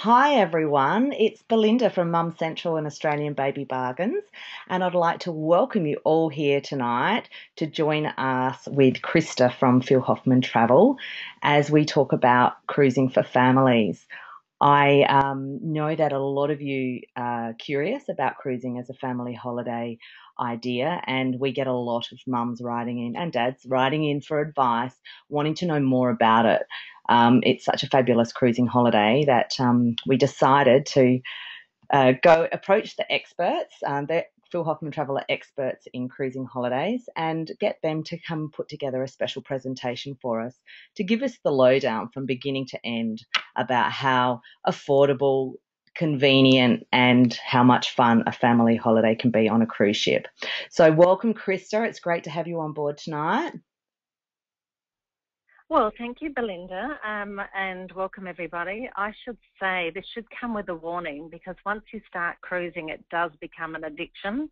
Hi everyone, it's Belinda from Mum Central and Australian Baby Bargains, and I'd like to welcome you all here tonight to join us with Christa from Phil Hoffman Travel as we talk about cruising for families. I um, know that a lot of you are curious about cruising as a family holiday idea, and we get a lot of mums writing in and dads writing in for advice, wanting to know more about it. Um, it's such a fabulous cruising holiday that um, we decided to uh, go approach the experts. Um, they're Phil Hoffman Travel are experts in cruising holidays and get them to come put together a special presentation for us to give us the lowdown from beginning to end about how affordable, convenient, and how much fun a family holiday can be on a cruise ship. So, welcome, Christa. It's great to have you on board tonight. Well, thank you, Belinda, um, and welcome everybody. I should say this should come with a warning because once you start cruising, it does become an addiction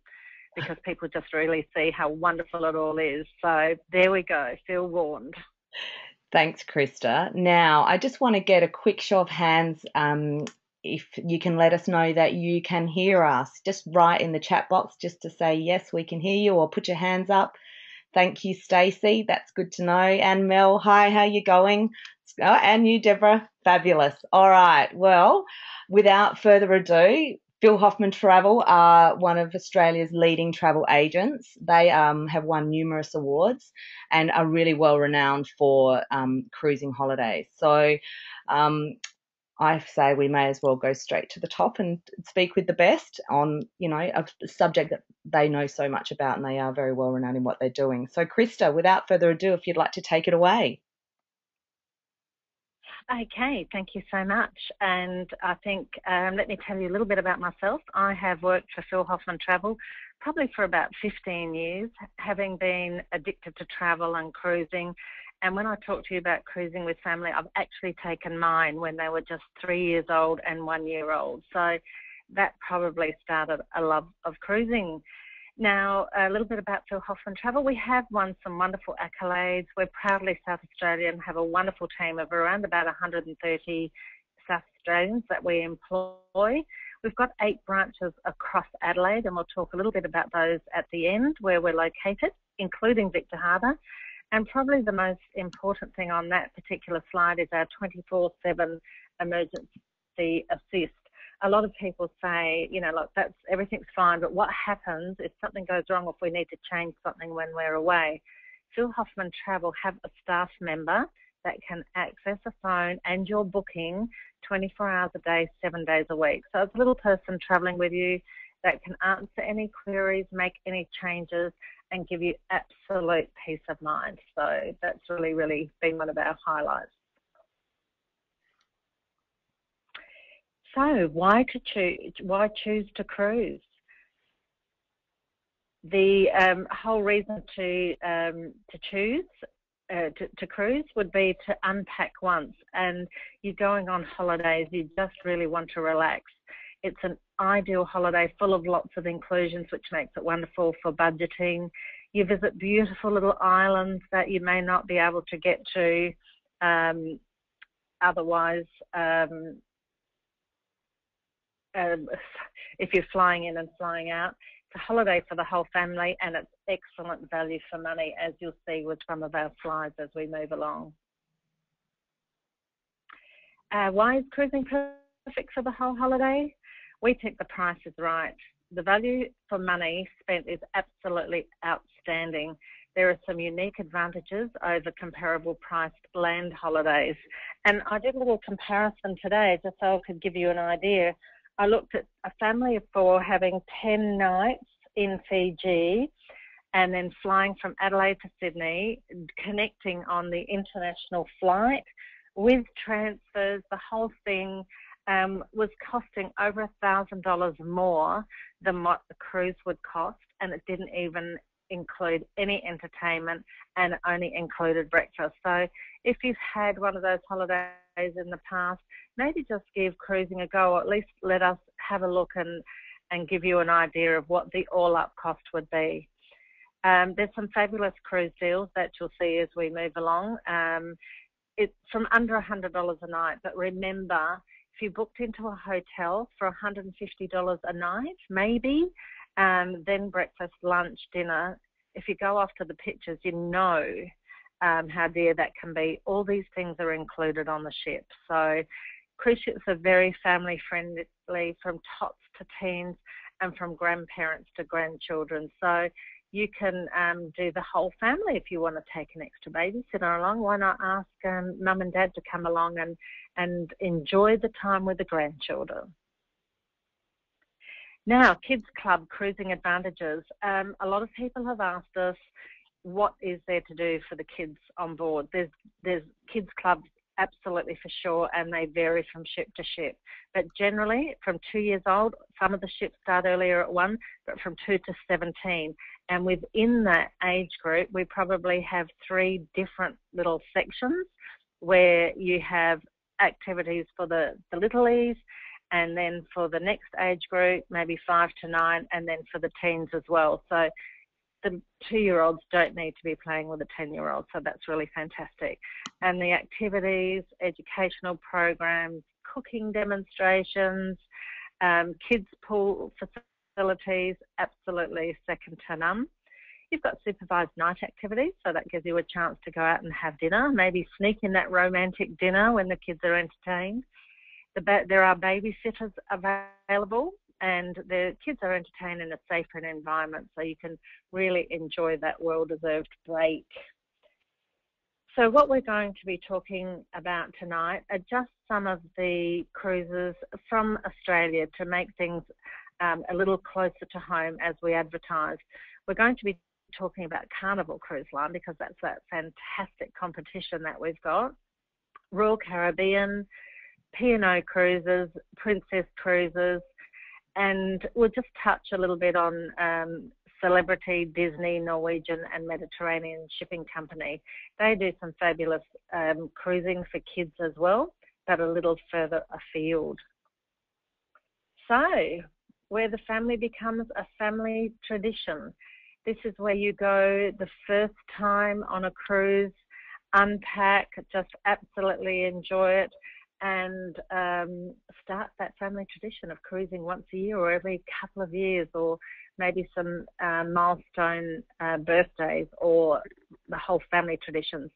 because people just really see how wonderful it all is. So there we go, feel warned. Thanks, Christa. Now, I just want to get a quick show of hands. Um, if you can let us know that you can hear us, just write in the chat box just to say, yes, we can hear you, or put your hands up Thank you, Stacey. That's good to know. And Mel, hi, how you going? Oh, and you, Deborah. Fabulous. All right. Well, without further ado, Phil Hoffman Travel are one of Australia's leading travel agents. They um, have won numerous awards and are really well renowned for um, cruising holidays. So um, I say we may as well go straight to the top and speak with the best on, you know, a subject that they know so much about and they are very well renowned in what they're doing. So, Christa, without further ado, if you'd like to take it away. Okay, thank you so much. And I think, um, let me tell you a little bit about myself. I have worked for Phil Hoffman Travel probably for about 15 years, having been addicted to travel and cruising and when I talk to you about cruising with family, I've actually taken mine when they were just three years old and one year old. So that probably started a love of cruising. Now, a little bit about Phil Hoffman Travel. We have won some wonderful accolades. We're proudly South Australian, have a wonderful team of around about 130 South Australians that we employ. We've got eight branches across Adelaide, and we'll talk a little bit about those at the end where we're located, including Victor Harbour. And probably the most important thing on that particular slide is our 24 7 emergency assist. A lot of people say, you know, like that's everything's fine, but what happens if something goes wrong, if we need to change something when we're away? Phil Hoffman Travel have a staff member that can access a phone and your booking 24 hours a day, seven days a week. So it's a little person traveling with you that can answer any queries, make any changes, and give you absolute peace of mind. So that's really, really been one of our highlights. So why to choose? Why choose to cruise? The um, whole reason to um, to choose uh, to, to, cruise would be to unpack once, and you're going on holidays. You just really want to relax. It's an ideal holiday full of lots of inclusions, which makes it wonderful for budgeting. You visit beautiful little islands that you may not be able to get to um, otherwise. Um, um, if you're flying in and flying out, it's a holiday for the whole family and it's excellent value for money, as you'll see with some of our slides as we move along. Uh, why is cruising perfect for the whole holiday? We think the price is right. The value for money spent is absolutely outstanding. There are some unique advantages over comparable priced land holidays. And I did a little comparison today just so I could give you an idea. I looked at a family of four having 10 nights in Fiji and then flying from Adelaide to Sydney, connecting on the international flight with transfers, the whole thing um, was costing over a thousand dollars more than what the cruise would cost, and it didn't even include any entertainment and only included breakfast. So if you've had one of those holidays in the past, maybe just give cruising a go, or at least let us have a look and and give you an idea of what the all-up cost would be. Um, there's some fabulous cruise deals that you'll see as we move along. Um, it's from under $100 a night, but remember if you booked into a hotel for $150 a night, maybe, um, then breakfast, lunch, dinner. If you go off to the pictures, you know um, how dear that can be. All these things are included on the ship. So cruise ships are very family friendly from tots to teens and from grandparents to grandchildren. So you can um, do the whole family if you want to take an extra babysitter along. Why not ask um, mum and dad to come along and, and enjoy the time with the grandchildren? Now, Kids Club cruising advantages. Um, a lot of people have asked us what is there to do for the kids on board. There's there's Kids Clubs absolutely for sure, and they vary from ship to ship. But generally, from two years old, some of the ships start earlier at one, but from two to 17. And within that age group, we probably have three different little sections where you have activities for the, the littlies, and then for the next age group, maybe five to nine, and then for the teens as well. So the two year olds don't need to be playing with a 10 year old, so that's really fantastic. And the activities, educational programs, cooking demonstrations, um, kids' pool facilities, absolutely second to none. You've got supervised night activities, so that gives you a chance to go out and have dinner, maybe sneak in that romantic dinner when the kids are entertained. The there are babysitters available and the kids are entertained in a safer environment so you can really enjoy that well deserved break. So, what we're going to be talking about tonight are just some of the cruises from Australia to make things um, a little closer to home as we advertise. We're going to be talking about Carnival Cruise Line because that's that fantastic competition that we've got. Royal Caribbean, P&O Cruises, Princess Cruises, and we'll just touch a little bit on um, Celebrity, Disney, Norwegian, and Mediterranean Shipping Company. They do some fabulous um, cruising for kids as well, but a little further afield. So, where the family becomes a family tradition. This is where you go the first time on a cruise, unpack, just absolutely enjoy it and um, start that family tradition of cruising once a year or every couple of years or maybe some uh, milestone uh, birthdays or the whole family traditions.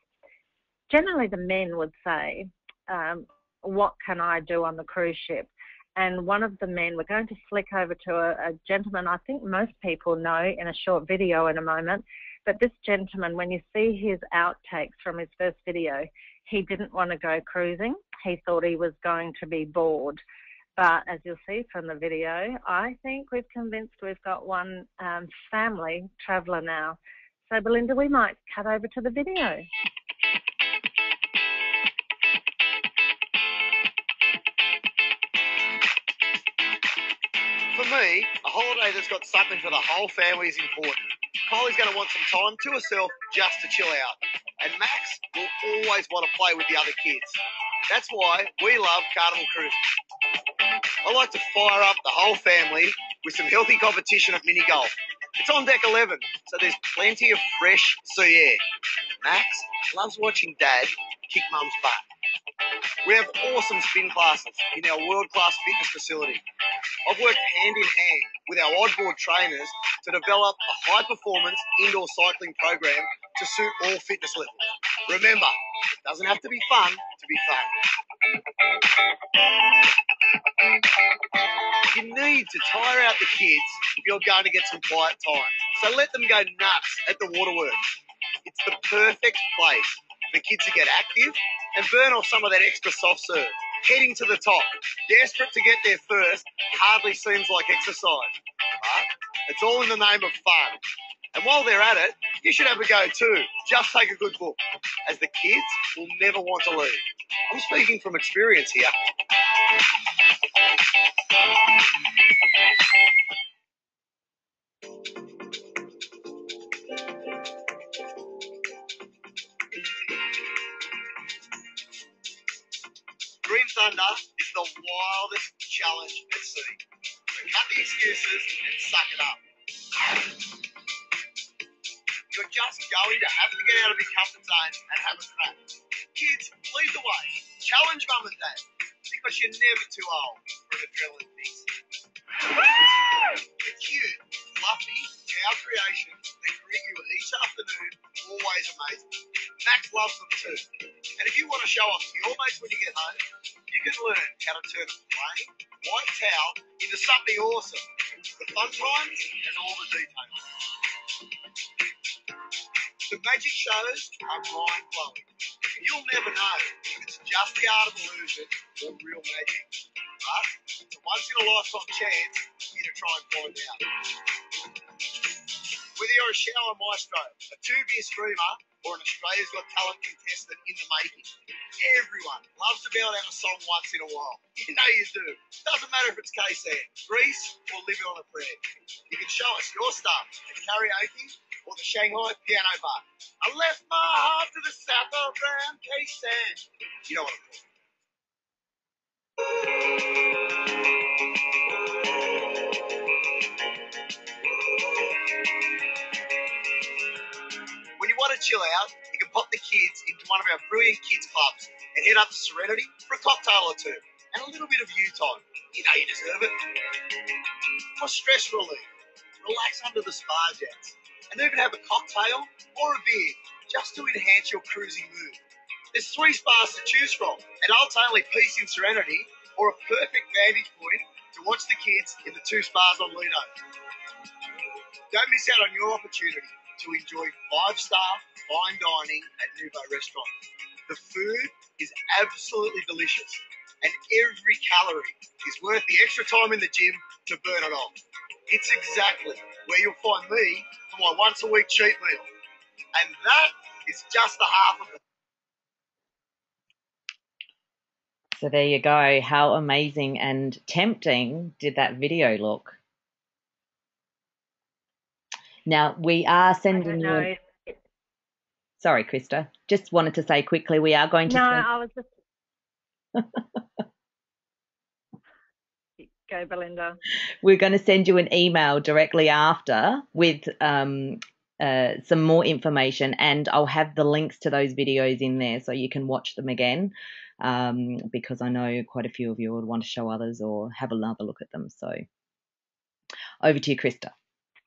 Generally, the men would say, um, What can I do on the cruise ship? And one of the men, we're going to flick over to a, a gentleman I think most people know in a short video in a moment. But this gentleman, when you see his outtakes from his first video, he didn't want to go cruising. He thought he was going to be bored. But as you'll see from the video, I think we've convinced we've got one um, family traveller now. So, Belinda, we might cut over to the video. For me, a holiday that's got something for the whole family is important. Kylie's going to want some time to herself just to chill out. And Max will always want to play with the other kids. That's why we love Carnival Cruise. I like to fire up the whole family with some healthy competition of mini golf. It's on deck 11, so there's plenty of fresh sea air. Max loves watching Dad kick Mum's butt. We have awesome spin classes in our world-class fitness facility. I've worked hand in hand with our oddboard trainers to develop a high-performance indoor cycling program to suit all fitness levels. Remember, it doesn't have to be fun to be fun. You need to tire out the kids if you're going to get some quiet time. So let them go nuts at the waterworks. It's the perfect place for kids to get active and burn off some of that extra soft serve. Heading to the top, desperate to get there first, hardly seems like exercise. But it's all in the name of fun. And while they're at it, you should have a go too. Just take a good look, as the kids will never want to leave. I'm speaking from experience here. Thunder is the wildest challenge at sea. So cut the excuses and suck it up. you're just going to have to get out of your comfort zone and have a crack. Kids, lead the way. Challenge mum and dad because you're never too old for an adrenaline fix. The cute, fluffy cow creations that greet you each afternoon, always amazing. Max loves them too. And if you want to show off to your mates when you get home, can learn how to turn a plain white towel into something awesome. The fun times and all the details. The magic shows are mind blowing. You'll never know if it's just the art of illusion or real magic. But it's a once in a lifetime chance for you to try and find out. Whether you're a shower maestro, a two beer streamer, or an Australia's Got Talent contestant in the making, everyone loves to belt out a song once in a while. You know you do. Doesn't matter if it's KC, Grease, or Living on a Prayer. You can show us your stuff at karaoke or the Shanghai Piano Bar. I left my heart to the south of Ram Sand. You know what I'm talking When want to chill out, you can pop the kids into one of our brilliant kids clubs and head up to Serenity for a cocktail or two and a little bit of you time. You know you deserve it. For stress relief, relax under the spa jets and even have a cocktail or a beer just to enhance your cruising mood. There's three spas to choose from, adults only Peace and Serenity, or a perfect vantage point to watch the kids in the two spas on Lido. Don't miss out on your opportunity to enjoy five-star fine dining at Nouveau Restaurant. The food is absolutely delicious, and every calorie is worth the extra time in the gym to burn it off. It's exactly where you'll find me for my once a week cheat meal. And that is just the half of it. So there you go. How amazing and tempting did that video look? Now we are sending you. Sorry, Christa. Just wanted to say quickly, we are going to. No, send... I was just. Go, Belinda. We're going to send you an email directly after with um, uh, some more information, and I'll have the links to those videos in there so you can watch them again. Um, because I know quite a few of you would want to show others or have another look at them. So over to you, Christa.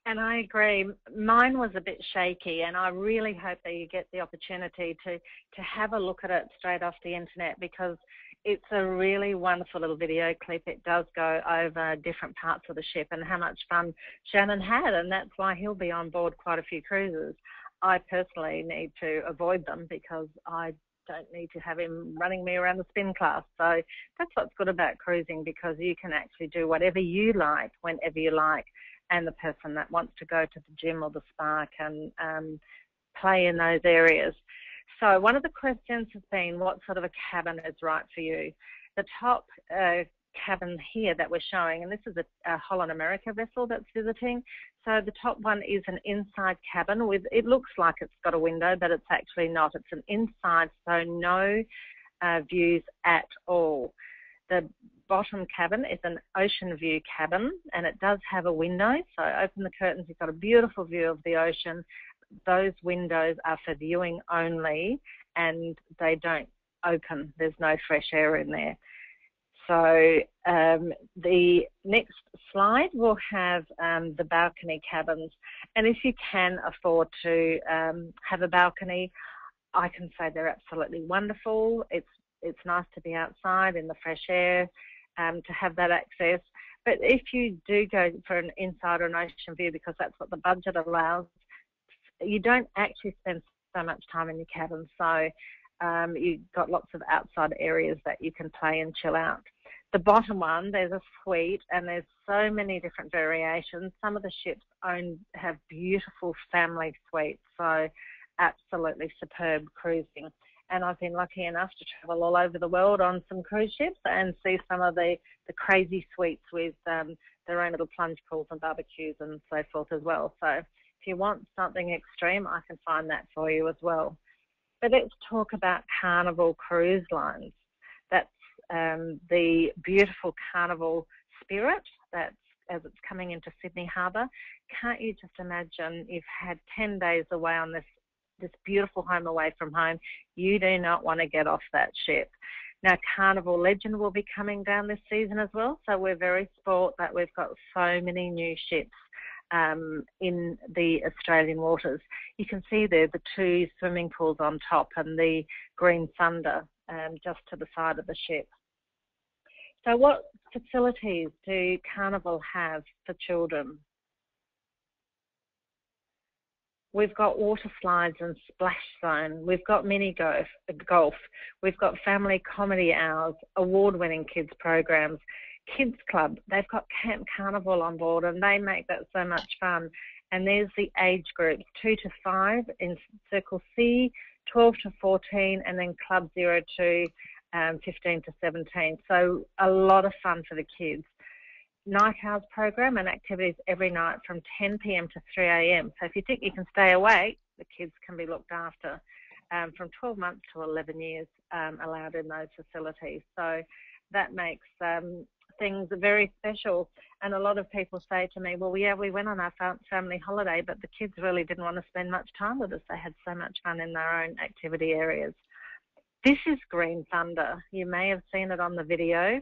And I agree. Mine was a bit shaky, and I really hope that you get the opportunity to to have a look at it straight off the internet because it's a really wonderful little video clip. It does go over different parts of the ship and how much fun Shannon had, and that's why he'll be on board quite a few cruises. I personally need to avoid them because I don't need to have him running me around the spin class. So that's what's good about cruising because you can actually do whatever you like whenever you like and the person that wants to go to the gym or the spa can um, play in those areas. So one of the questions has been what sort of a cabin is right for you. The top uh, cabin here that we're showing, and this is a, a Holland America vessel that's visiting. So the top one is an inside cabin with, it looks like it's got a window, but it's actually not. It's an inside, so no uh, views at all. The bottom cabin is an ocean view cabin and it does have a window. So open the curtains, you've got a beautiful view of the ocean. Those windows are for viewing only and they don't open. There's no fresh air in there. So um, the next slide will have um, the balcony cabins. And if you can afford to um, have a balcony, I can say they're absolutely wonderful. It's it's nice to be outside in the fresh air um, to have that access. But if you do go for an inside or an ocean view, because that's what the budget allows, you don't actually spend so much time in your cabin. So um, you've got lots of outside areas that you can play and chill out. The bottom one, there's a suite, and there's so many different variations. Some of the ships own have beautiful family suites, so absolutely superb cruising and I've been lucky enough to travel all over the world on some cruise ships and see some of the, the crazy suites with um, their own little plunge pools and barbecues and so forth as well. So if you want something extreme, I can find that for you as well. But let's talk about Carnival Cruise Lines. That's um, the beautiful Carnival Spirit that's as it's coming into Sydney Harbour. Can't you just imagine you've had 10 days away on this this beautiful home away from home. You do not want to get off that ship. Now, Carnival Legend will be coming down this season as well, so we're very sport that we've got so many new ships um, in the Australian waters. You can see there the two swimming pools on top and the Green Thunder um, just to the side of the ship. So, what facilities do Carnival have for children? We've got water slides and splash zone. We've got mini golf. golf. We've got family comedy hours, award-winning kids programs, kids club. They've got Camp Carnival on board, and they make that so much fun. And there's the age groups: two to five in Circle C, 12 to 14, and then Club Zero to um, 15 to 17. So a lot of fun for the kids night hours program and activities every night from 10 p.m. to 3 a.m. So if you think you can stay awake, the kids can be looked after. Um, from 12 months to 11 years um, allowed in those facilities. So that makes um, things very special. And a lot of people say to me, well, yeah, we went on our family holiday, but the kids really didn't want to spend much time with us. They had so much fun in their own activity areas. This is Green Thunder. You may have seen it on the video.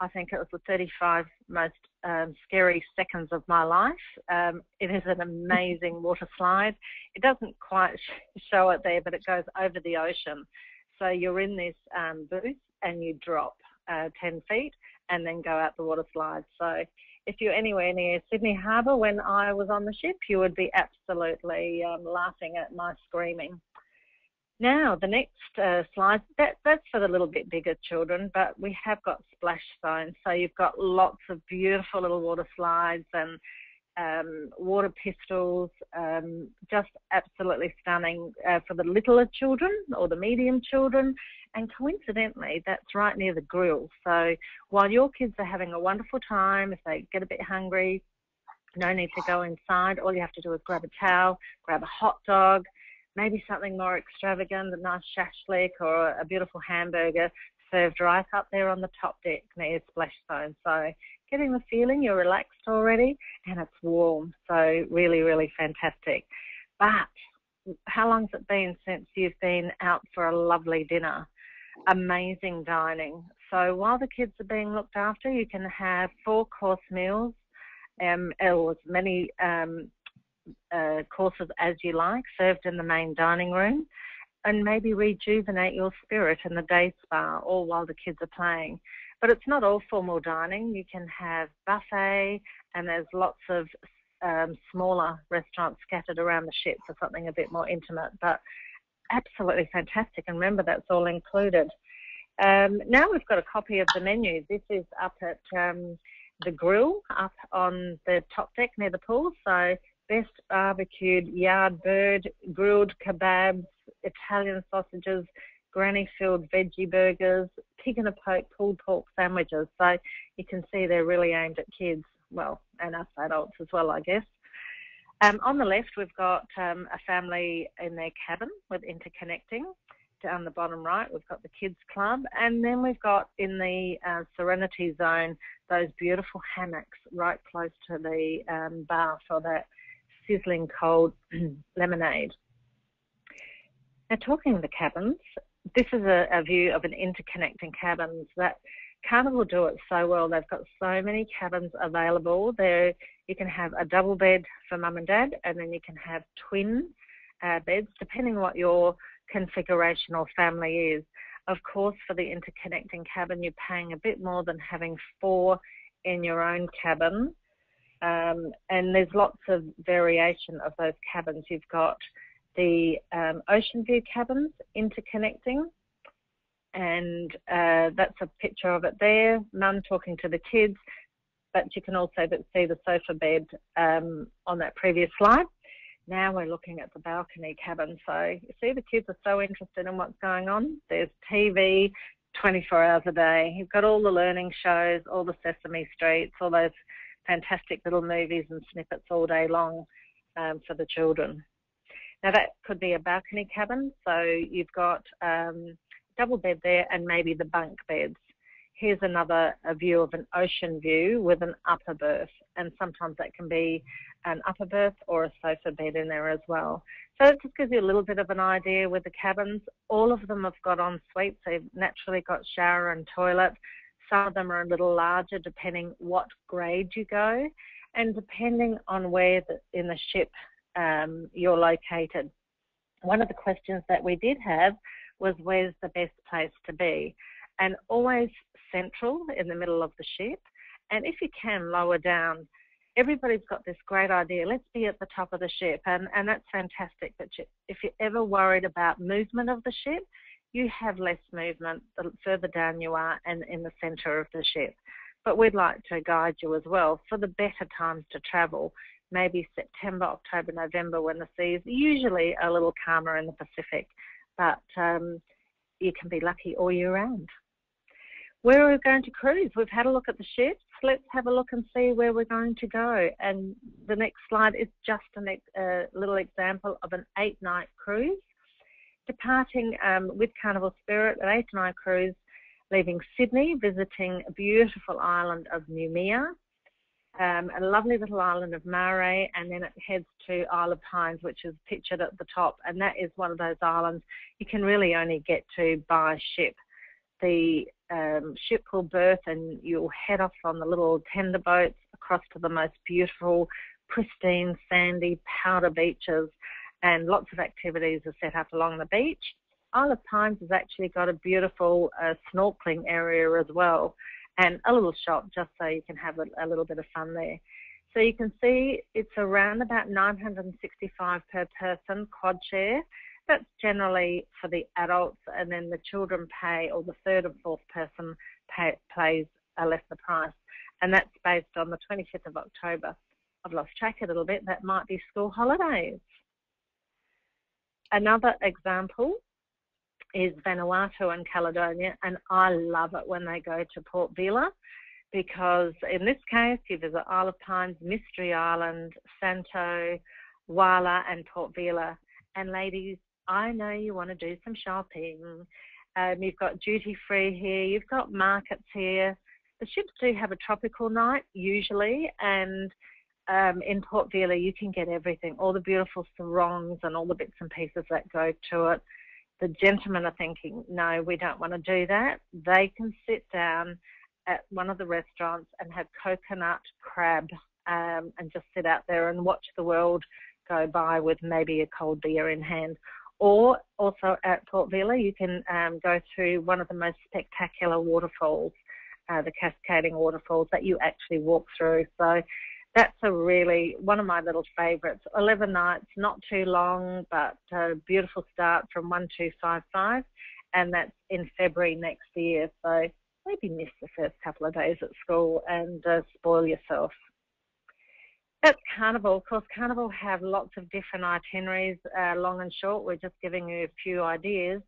I think it was the 35 most um, scary seconds of my life. Um, it is an amazing water slide. It doesn't quite show it there, but it goes over the ocean. So you're in this um, booth and you drop uh, 10 feet and then go out the water slide. So if you're anywhere near Sydney Harbour when I was on the ship, you would be absolutely um, laughing at my screaming. Now, the next uh, slide, that, that's for the little bit bigger children, but we have got splash zones. So you've got lots of beautiful little water slides and um, water pistols, um, just absolutely stunning uh, for the littler children or the medium children. And coincidentally, that's right near the grill. So while your kids are having a wonderful time, if they get a bit hungry, no need to go inside. All you have to do is grab a towel, grab a hot dog, maybe something more extravagant, a nice shashlik or a beautiful hamburger served right up there on the top deck near Splash Zone. So getting the feeling you're relaxed already and it's warm. So really, really fantastic. But how long's it been since you've been out for a lovely dinner? Amazing dining. So while the kids are being looked after, you can have four course meals um, or as many um, uh, courses as you like, served in the main dining room, and maybe rejuvenate your spirit in the day spa, all while the kids are playing. But it's not all formal dining. You can have buffet, and there's lots of um, smaller restaurants scattered around the ship for something a bit more intimate. But absolutely fantastic. And remember, that's all included. Um, now we've got a copy of the menu. This is up at um, the grill up on the top deck near the pool. So best barbecued yard bird, grilled kebabs, Italian sausages, granny filled veggie burgers, pig and a poke pulled pork sandwiches. So you can see they're really aimed at kids, well, and us adults as well, I guess. Um, on the left, we've got um, a family in their cabin with interconnecting. Down the bottom right, we've got the kids club, and then we've got in the uh, Serenity Zone those beautiful hammocks right close to the um, bar for that sizzling cold lemonade. Now, talking of the cabins, this is a, a, view of an interconnecting cabins that Carnival do it so well. They've got so many cabins available. There, you can have a double bed for mum and dad, and then you can have twin uh, beds, depending on what your configuration or family is. Of course, for the interconnecting cabin, you're paying a bit more than having four in your own cabin. Um, and there's lots of variation of those cabins. You've got the um, ocean view cabins interconnecting, and uh, that's a picture of it there. Mum talking to the kids, but you can also see the sofa bed um, on that previous slide. Now we're looking at the balcony cabin. So you see, the kids are so interested in what's going on. There's TV 24 hours a day. You've got all the learning shows, all the Sesame Streets, all those fantastic little movies and snippets all day long um, for the children. Now that could be a balcony cabin, so you've got um, double bed there and maybe the bunk beds. here's another a view of an ocean view with an upper berth, and sometimes that can be an upper berth or a sofa bed in there as well. So it just gives you a little bit of an idea with the cabins. All of them have got en suites. They've naturally got shower and toilet. Some of them are a little larger depending what grade you go and depending on where the, in the ship um, you're located. One of the questions that we did have was where's the best place to be? And always central in the middle of the ship. And if you can, lower down. Everybody's got this great idea. Let's be at the top of the ship, and, and that's fantastic. But if you're ever worried about movement of the ship, you have less movement the further down you are and in the centre of the ship. But we'd like to guide you as well for the better times to travel, maybe September, October, November, when the seas usually a little calmer in the Pacific, but um, you can be lucky all year round. Where are we going to cruise? We've had a look at the ships. Let's have a look and see where we're going to go. And the next slide is just a uh, little example of an eight night cruise. Departing um, with Carnival Spirit, an eight night cruise, leaving Sydney, visiting a beautiful island of Noumea, um, a lovely little island of Mare, and then it heads to Isle of Pines, which is pictured at the top. And that is one of those islands you can really only get to by ship. The um, ship will berth and you'll head off on the little tender boats across to the most beautiful, pristine, sandy powder beaches, and lots of activities are set up along the beach. Isle of Pines has actually got a beautiful uh, snorkeling area as well, and a little shop just so you can have a, a little bit of fun there. So you can see it's around about 965 per person quad share that's generally for the adults, and then the children pay, or the third and fourth person pay, pays a lesser price, and that's based on the 25th of October. I've lost track a little bit. That might be school holidays. Another example is Vanuatu and Caledonia, and I love it when they go to Port Vila because in this case you visit Isle of Pines, Mystery Island, Santo, Wala, and Port Vila. And ladies, I know you want to do some shopping. Um, you've got duty free here, you've got markets here. The ships do have a tropical night usually, and um, in Port Vila you can get everything, all the beautiful sarongs and all the bits and pieces that go to it. The gentlemen are thinking, no, we don't want to do that. They can sit down at one of the restaurants and have coconut crab um, and just sit out there and watch the world go by with maybe a cold beer in hand or also at Port Vila, you can um, go through one of the most spectacular waterfalls, uh, the cascading waterfalls that you actually walk through. So that's a really one of my little favourites. 11 nights, not too long, but a beautiful start from 1255, and that's in February next year. So maybe miss the first couple of days at school and uh, spoil yourself. At Carnival, of course, Carnival have lots of different itineraries, uh, long and short. We're just giving you a few ideas,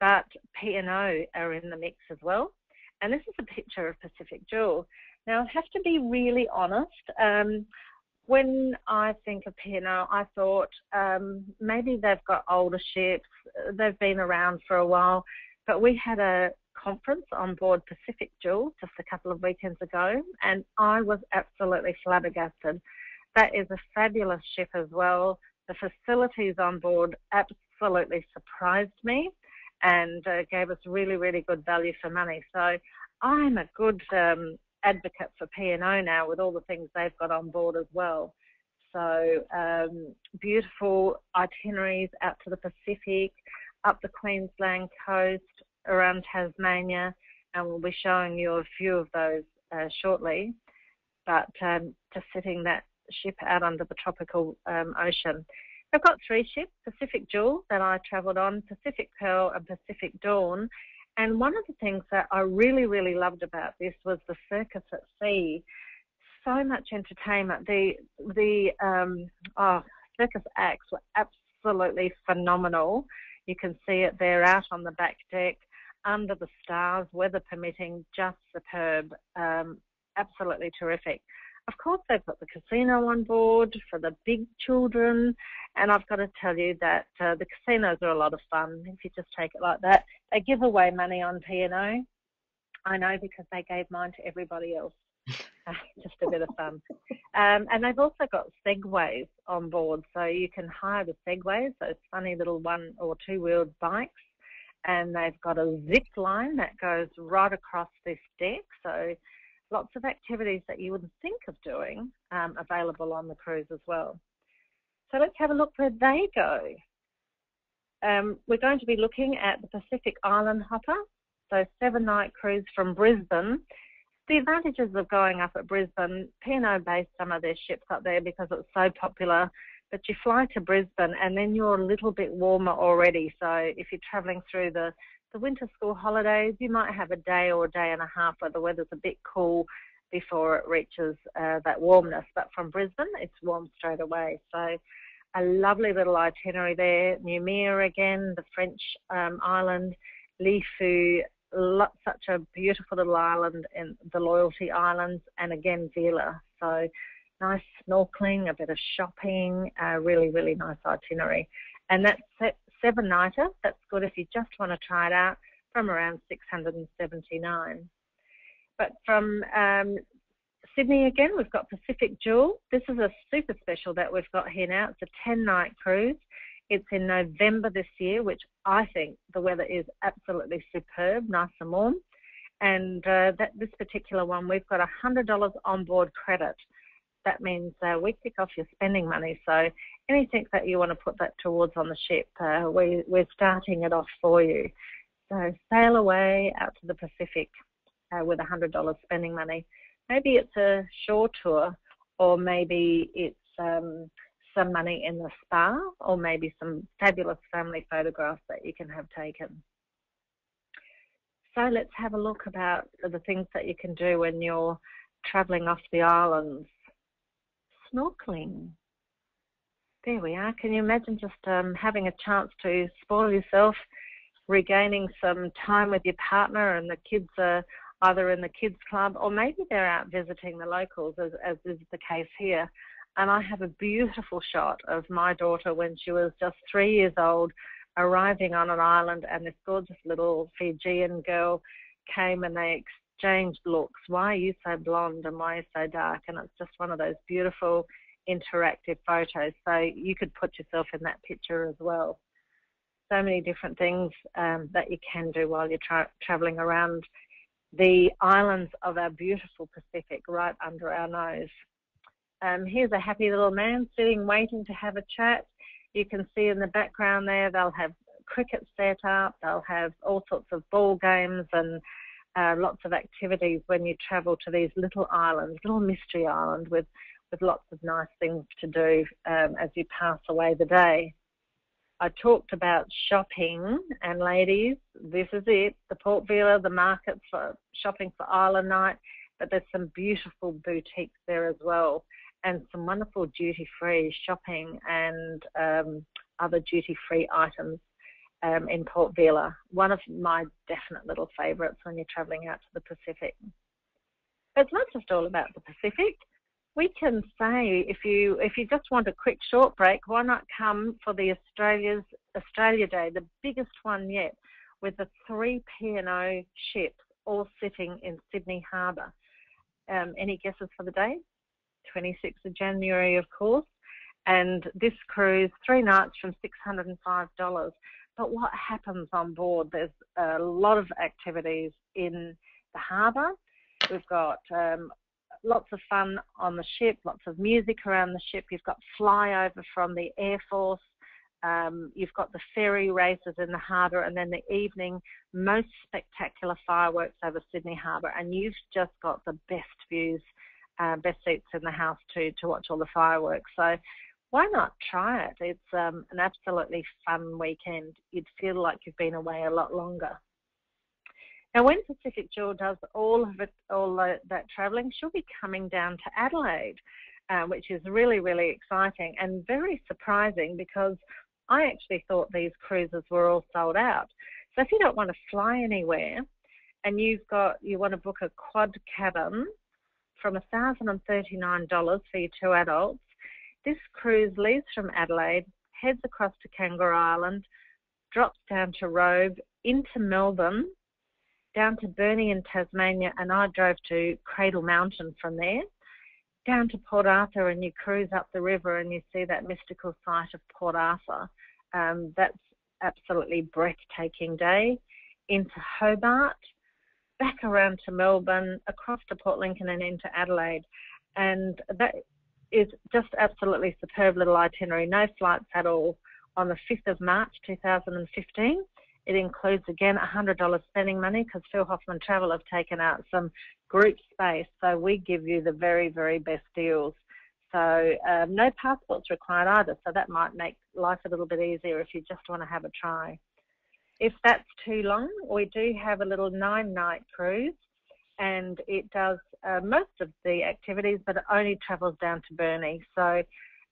but P&O are in the mix as well. And this is a picture of Pacific Jewel. Now, I have to be really honest. Um, when I think of P&O, I thought um, maybe they've got older ships, they've been around for a while, but we had a conference on board Pacific Jewel just a couple of weekends ago, and I was absolutely flabbergasted that is a fabulous ship as well. The facilities on board absolutely surprised me and uh, gave us really, really good value for money. So I'm a good um, advocate for P&O now with all the things they've got on board as well. So um, beautiful itineraries out to the Pacific, up the Queensland coast, around Tasmania, and we'll be showing you a few of those uh, shortly. But um, just sitting that ship out under the tropical um, ocean. I've got three ships, Pacific Jewel that I travelled on, Pacific Pearl and Pacific Dawn. And one of the things that I really, really loved about this was the circus at sea. So much entertainment. The the um, oh, circus acts were absolutely phenomenal. You can see it there out on the back deck, under the stars, weather permitting, just superb. Um, absolutely terrific. Of course, they've got the casino on board for the big children, and I've got to tell you that uh, the casinos are a lot of fun if you just take it like that. They give away money on P&O, I know because they gave mine to everybody else. just a bit of fun. Um, and they've also got segways on board, so you can hire the segways, those funny little one or two wheeled bikes. And they've got a zip line that goes right across this deck, so lots of activities that you wouldn't think of doing um, available on the cruise as well. So let's have a look where they go. Um, we're going to be looking at the Pacific Island Hopper, so seven night cruise from Brisbane the advantages of going up at Brisbane, P&O based some of their ships up there because it's so popular. But you fly to Brisbane and then you're a little bit warmer already. So if you're travelling through the, the winter school holidays, you might have a day or a day and a half where the weather's a bit cool before it reaches uh, that warmness. But from Brisbane, it's warm straight away. So a lovely little itinerary there. Noumea again, the French um, island, Lifou, such a beautiful little island in the Loyalty Islands, and again Vila. So nice snorkeling, a bit of shopping, really really nice itinerary, and that's seven nighter. That's good if you just want to try it out from around 679. But from um, Sydney again, we've got Pacific Jewel. This is a super special that we've got here now. It's a 10 night cruise. It's in November this year, which I think the weather is absolutely superb, nice and warm. And uh, that this particular one, we've got $100 onboard credit. That means uh, we kick off your spending money. So anything that you want to put that towards on the ship, uh, we, we're starting it off for you. So sail away out to the Pacific uh, with $100 spending money. Maybe it's a shore tour, or maybe it's um, some money in the spa or maybe some fabulous family photographs that you can have taken. So let's have a look about the things that you can do when you're travelling off the islands. Snorkeling. There we are. Can you imagine just um, having a chance to spoil yourself, regaining some time with your partner, and the kids are either in the kids club or maybe they're out visiting the locals, as, as is the case here and I have a beautiful shot of my daughter when she was just three years old arriving on an island and this gorgeous little Fijian girl came and they exchanged looks. Why are you so blonde and why are you so dark? And it's just one of those beautiful interactive photos. So you could put yourself in that picture as well. So many different things um, that you can do while you're tra- traveling around the islands of our beautiful Pacific right under our nose. Um, here's a happy little man sitting waiting to have a chat. You can see in the background there they'll have cricket set up, they'll have all sorts of ball games and uh, lots of activities when you travel to these little islands, little mystery island with, with lots of nice things to do um, as you pass away the day. I talked about shopping, and ladies, this is it the Port Vila, the market for shopping for Island Night, but there's some beautiful boutiques there as well and some wonderful duty free shopping and um, other duty free items um, in Port Vila. One of my definite little favourites when you're travelling out to the Pacific. But it's not just all about the Pacific. We can say if you if you just want a quick short break, why not come for the Australia's Australia Day, the biggest one yet, with the three P&O ships all sitting in Sydney Harbour. Um, any guesses for the day? 26th of January, of course. And this cruise, three nights from $605. But what happens on board? There's a lot of activities in the harbour. We've got um, lots of fun on the ship, lots of music around the ship. You've got flyover from the Air Force. Um, you've got the ferry races in the harbour, and then the evening, most spectacular fireworks over Sydney Harbour, and you've just got the best views uh, best seats in the house to to watch all the fireworks. So why not try it? It's um, an absolutely fun weekend. You'd feel like you've been away a lot longer. Now, when Pacific Jewel does all of it, all that travelling, she'll be coming down to Adelaide, uh, which is really, really exciting and very surprising because I actually thought these cruises were all sold out. So if you don't want to fly anywhere and you've got you want to book a quad cabin from $1,039 for your two adults. This cruise leaves from Adelaide, heads across to Kangaroo Island, drops down to Robe, into Melbourne, down to Burnie in Tasmania, and I drove to Cradle Mountain from there, down to Port Arthur, and you cruise up the river and you see that mystical site of Port Arthur. Um, that's absolutely breathtaking day. Into Hobart, back around to Melbourne, across to Port Lincoln, and into Adelaide. And that is just absolutely superb little itinerary. No flights at all on the 5th of March 2015. It includes again $100 spending money because Phil Hoffman Travel have taken out some group space, so we give you the very, very best deals. So um, no passports required either, so that might make life a little bit easier if you just want to have a try. If that's too long, we do have a little nine-night cruise, and it does uh, most of the activities, but it only travels down to Burnie. So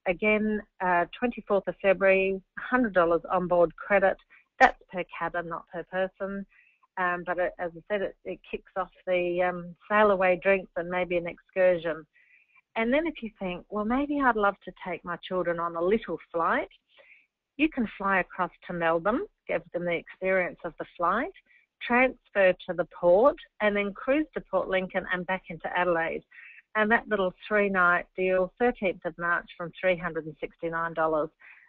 again, uh, 24th of February, $100 onboard credit. That's per cabin, not per person. Um, but it, as I said, it, it kicks off the um, sail away drinks and maybe an excursion. And then if you think, well, maybe I'd love to take my children on a little flight, you can fly across to Melbourne, give them the experience of the flight, transfer to the port, and then cruise to Port Lincoln and back into Adelaide. And that little three night deal, 13th of March from $369,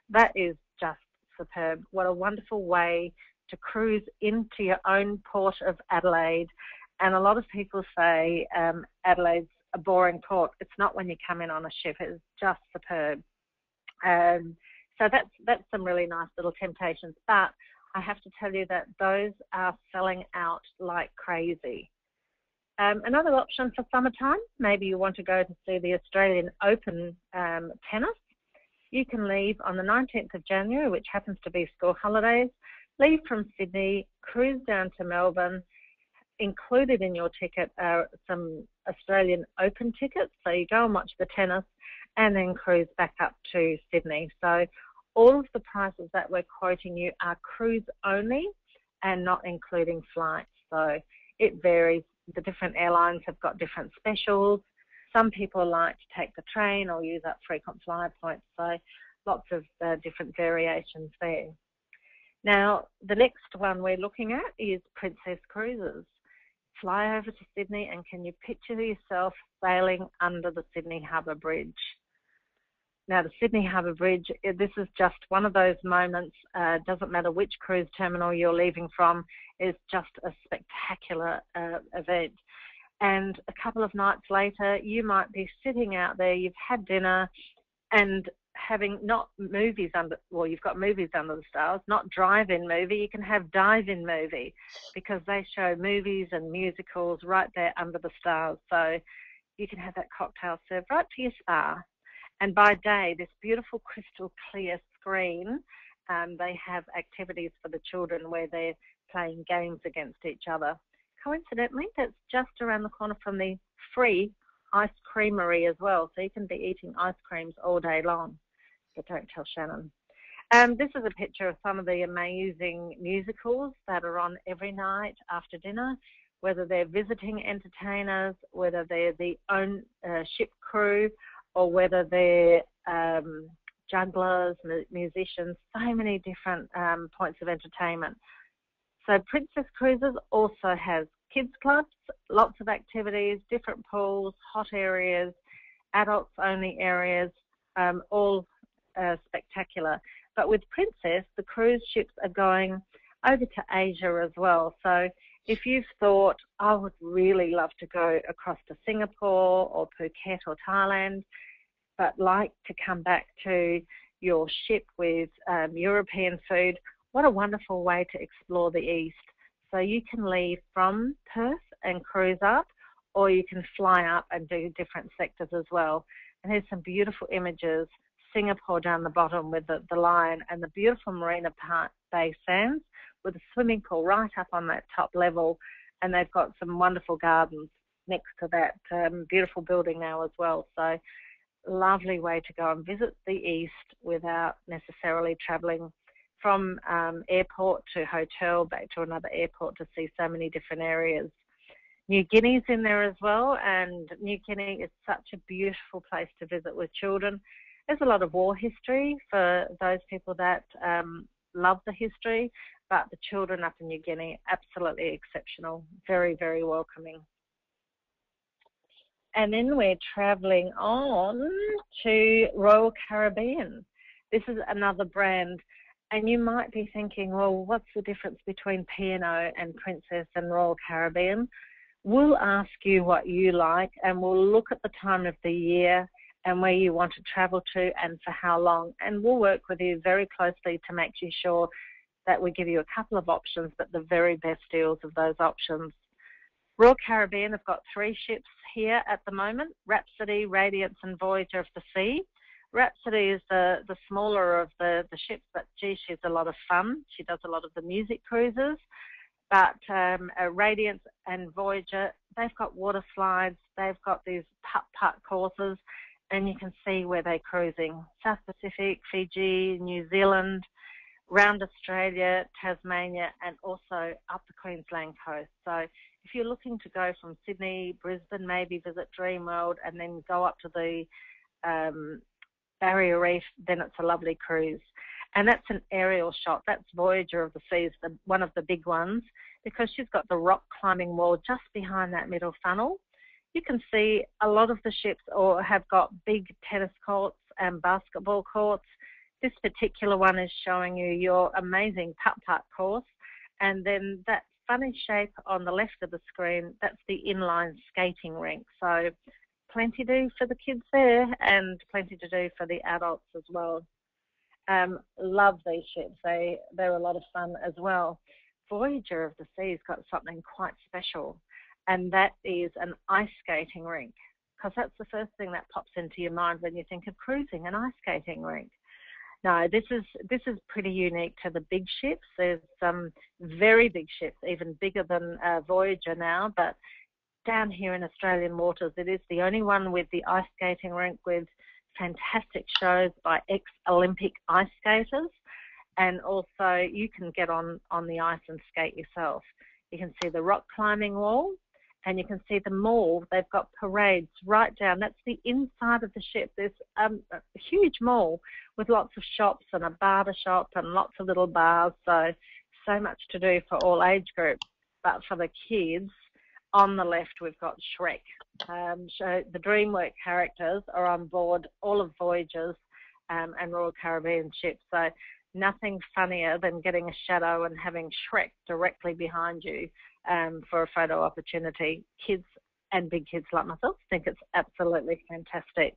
that is just superb. What a wonderful way to cruise into your own port of Adelaide. And a lot of people say um, Adelaide's a boring port. It's not when you come in on a ship. It's just superb. Um, so that's that's some really nice little temptations. But I have to tell you that those are selling out like crazy. Um, another option for summertime, maybe you want to go to see the Australian Open um, tennis. You can leave on the 19th of January, which happens to be school holidays, leave from Sydney, cruise down to Melbourne. Included in your ticket are some Australian Open tickets, so you go and watch the tennis and then cruise back up to Sydney. So all of the prices that we're quoting you are cruise only and not including flights. So it varies. The different airlines have got different specials. Some people like to take the train or use up frequent flyer points. So lots of uh, different variations there. Now, the next one we're looking at is Princess Cruises. Fly over to Sydney and can you picture yourself sailing under the Sydney Harbour Bridge? Now, the Sydney Harbour Bridge, eh, this is just one of those moments, uh, doesn't matter which cruise terminal you're leaving from, is just a spectacular uh, event. And a couple of nights later, you might be sitting out there, you've had dinner, and having not movies under well you've got movies under the stars not drive-in movie you can have dive-in movie because they show movies and musicals right there under the stars so you can have that cocktail served right to your spa and by day this beautiful crystal clear screen um, they have activities for the children where they're playing games against each other coincidentally that's just around the corner from the free ice creamery as well. So you can be eating ice creams all day long but don't tell Shannon. Um, this is a picture of some of the amazing musicals that are on every night after dinner, whether they're visiting entertainers, whether they're the own uh, ship crew, or whether they're um, jugglers, musicians, so many different um, points of entertainment. So Princess Cruises also has kids clubs, lots of activities, different pools, hot areas, adults only areas, um, all uh, spectacular. But with Princess, the cruise ships are going over to Asia as well. So if you've thought, I would really love to go across to Singapore or Phuket or Thailand, but like to come back to your ship with um, European food, what a wonderful way to explore the East. So you can leave from Perth and cruise up, or you can fly up and do different sectors as well. And there's some beautiful images Singapore down the bottom with the, the lion and the beautiful Marina Park Bay Sands with a swimming pool right up on that top level. And they've got some wonderful gardens next to that um, beautiful building now as well. So, lovely way to go and visit the east without necessarily travelling from um, airport to hotel back to another airport to see so many different areas. New Guinea's in there as well, and New Guinea is such a beautiful place to visit with children there's a lot of war history for those people that um, love the history. But the children up in New Guinea, absolutely exceptional, very, very welcoming. And then we're traveling on to Royal Caribbean. This is another brand. And you might be thinking, well, what's the difference between P&O and Princess and Royal Caribbean? We'll ask you what you like and we'll look at the time of the year and where you want to travel to and for how long. And we'll work with you very closely to make you sure that we give you a couple of options, but the very best deals of those options. Royal Caribbean have got three ships here at the moment Rhapsody, Radiance, and Voyager of the Sea. Rhapsody is the, the smaller of the, the ships, but gee, she's a lot of fun. She does a lot of the music cruises. But um, Radiance and Voyager, they've got water slides, they've got these putt putt courses, and you can see where they're cruising South Pacific, Fiji, New Zealand, round Australia, Tasmania, and also up the Queensland coast. So if you're looking to go from Sydney, Brisbane, maybe visit Dreamworld, and then go up to the um, Barrier Reef, then it's a lovely cruise. And that's an aerial shot. That's Voyager of the Seas, the, one of the big ones, because she's got the rock climbing wall just behind that middle funnel. You can see a lot of the ships or have got big tennis courts and basketball courts. This particular one is showing you your amazing putt-putt course, and then that funny shape on the left of the screen, that's the inline skating rink. So plenty to do for the kids there and plenty to do for the adults as well. Um, love these ships. They they're a lot of fun as well. Voyager of the Sea's got something quite special, and that is an ice skating rink. Because that's the first thing that pops into your mind when you think of cruising, an ice skating rink. No, this is this is pretty unique to the big ships. There's some very big ships, even bigger than uh, Voyager now, but down here in Australian waters. It is the only one with the ice skating rink with fantastic shows by ex Olympic ice skaters. And also, you can get on, on the ice and skate yourself. You can see the rock climbing wall and you can see the mall. They've got parades right down. That's the inside of the ship. There's um, a huge mall with lots of shops and a barber shop and lots of little bars. So, so much to do for all age groups. But for the kids, on the left, we've got Shrek. Um, so the DreamWorks characters are on board all of Voyager's um, and Royal Caribbean ships. So nothing funnier than getting a shadow and having Shrek directly behind you um, for a photo opportunity. Kids and big kids like myself think it's absolutely fantastic.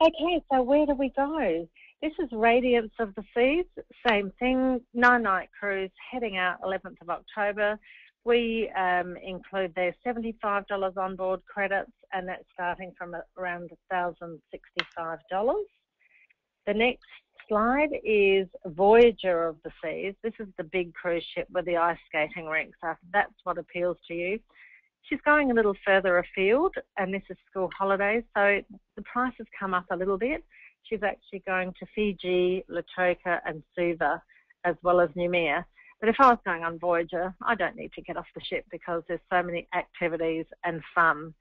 Okay, so where do we go? This is Radiance of the Seas, same thing, nine night cruise heading out 11th of October. We um, include their $75 onboard credits, and that's starting from around $1,065. The next slide is Voyager of the Seas. This is the big cruise ship with the ice skating rink, so that's what appeals to you. She's going a little further afield, and this is school holidays, so the prices come up a little bit. She's actually going to Fiji, Lautoka, and Suva, as well as Noumea. But if I was going on Voyager, I don't need to get off the ship because there's so many activities and fun.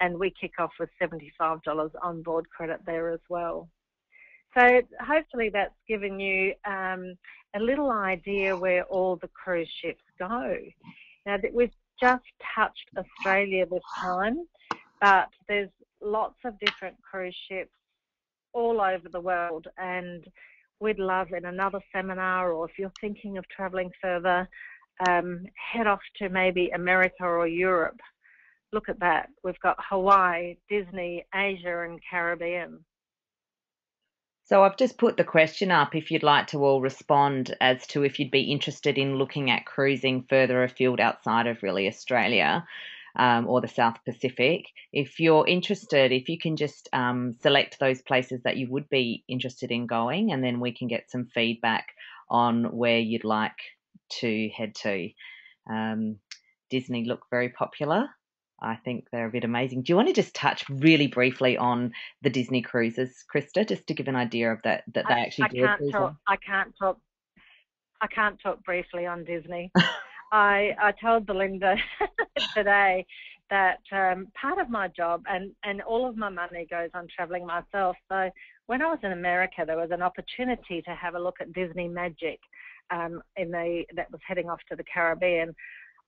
And we kick off with $75 on board credit there as well. So hopefully that's given you um, a little idea where all the cruise ships go. Now that we've just touched Australia this time, but there's lots of different cruise ships all over the world and we'd love in another seminar or if you're thinking of traveling further, um, head off to maybe America or Europe. Look at that. We've got Hawaii, Disney, Asia, and Caribbean. So I've just put the question up if you'd like to all respond as to if you'd be interested in looking at cruising further afield outside of really Australia um, or the South Pacific. If you're interested, if you can just um, select those places that you would be interested in going, and then we can get some feedback on where you'd like to head to. Um, Disney look very popular. I think they're a bit amazing. Do you want to just touch really briefly on the Disney cruises, Christa, just to give an idea of that that they actually I do? Can't talk, I can't talk. I can't talk briefly on Disney. I, I told Belinda today that um, part of my job and, and all of my money goes on traveling myself. So when I was in America, there was an opportunity to have a look at Disney Magic. um, in the that was heading off to the Caribbean.